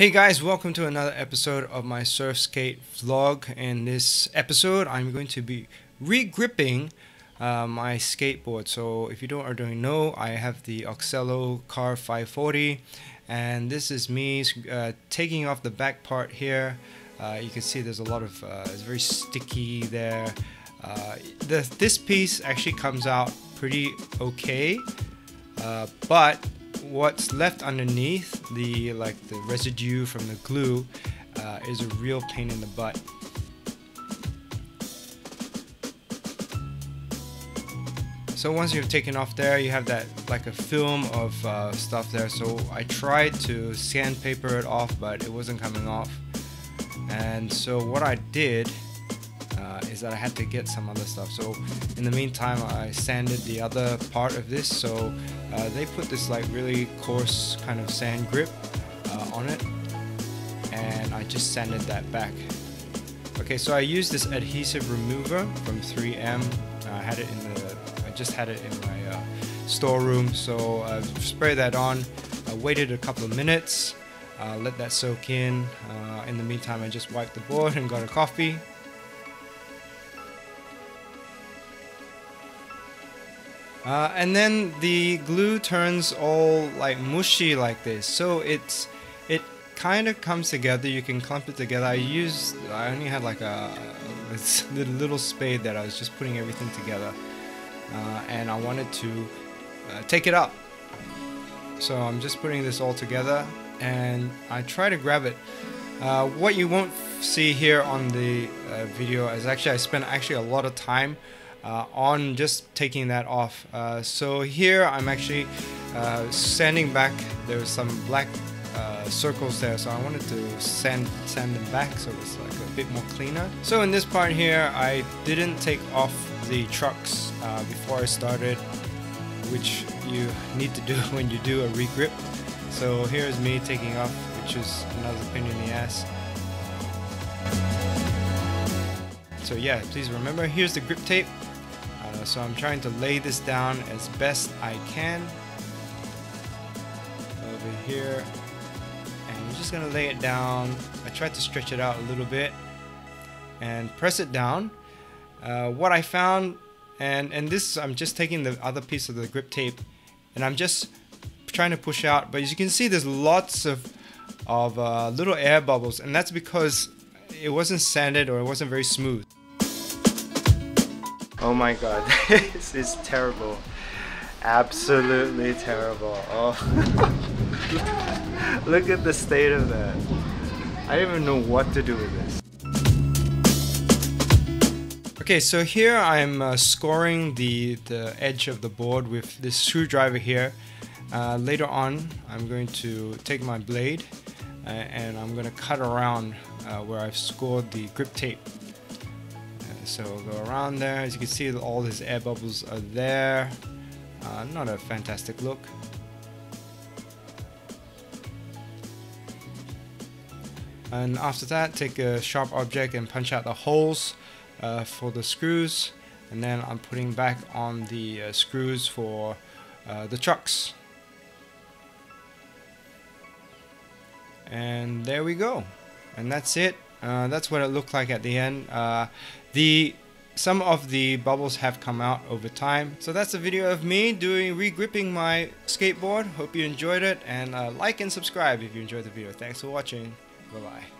Hey guys, welcome to another episode of my surf skate vlog. In this episode, I'm going to be re-gripping uh, my skateboard. So if you don't already know, I have the Oxelo Carve 540 and this is me uh, taking off the back part here. Uh, you can see there's a lot of, uh, it's very sticky there. Uh, the, this piece actually comes out pretty okay, uh, but what's left underneath the like the residue from the glue uh, is a real pain in the butt. So once you've taken off there, you have that like a film of uh, stuff there. So I tried to sandpaper it off, but it wasn't coming off. And so what I did uh, is that I had to get some other stuff. So in the meantime, I sanded the other part of this. So uh, they put this like really coarse kind of sand grip uh, on it, and I just sanded that back. Okay, so I used this adhesive remover from 3M. I had it in the, I just had it in my uh, storeroom. So I sprayed that on. I waited a couple of minutes. Uh, let that soak in. Uh, in the meantime, I just wiped the board and got a coffee. Uh, and then the glue turns all like mushy like this. So it's it kind of comes together. You can clump it together. I used I only had like a, a little spade that I was just putting everything together. Uh, and I wanted to uh, take it up. So I'm just putting this all together and I try to grab it. Uh, what you won't see here on the uh, video is actually I spent actually a lot of time uh, on just taking that off. Uh, so here I'm actually uh, sanding back. There's some black uh, circles there, so I wanted to sand sand them back so it's like a bit more cleaner. So in this part here, I didn't take off the trucks uh, before I started, which you need to do when you do a regrip. So here's me taking off, which is another pain in the ass. So yeah, please remember, here's the grip tape. Uh, so I'm trying to lay this down as best I can. Over here. And I'm just gonna lay it down. I tried to stretch it out a little bit and press it down. Uh, what I found and and this I'm just taking the other piece of the grip tape and I'm just trying to push out but as you can see there's lots of of uh, little air bubbles and that's because it wasn't sanded or it wasn't very smooth Oh my god, this is terrible. Absolutely terrible. Oh. Look at the state of that. I don't even know what to do with this. Okay, so here I'm uh, scoring the, the edge of the board with this screwdriver here. Uh, later on, I'm going to take my blade uh, and I'm going to cut around uh, where I've scored the grip tape so we'll go around there. As you can see all these air bubbles are there. Uh, not a fantastic look. And after that take a sharp object and punch out the holes uh, for the screws. And then I'm putting back on the uh, screws for uh, the trucks. And there we go. And that's it uh, that's what it looked like at the end. Uh, the some of the bubbles have come out over time. So that's a video of me doing regripping my skateboard. Hope you enjoyed it and uh, like and subscribe if you enjoyed the video. Thanks for watching. Bye bye.